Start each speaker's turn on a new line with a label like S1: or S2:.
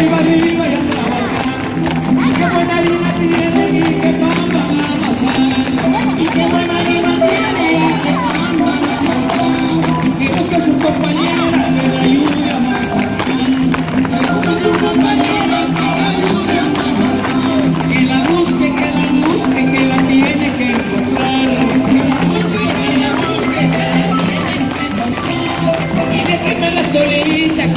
S1: Everybody! la solita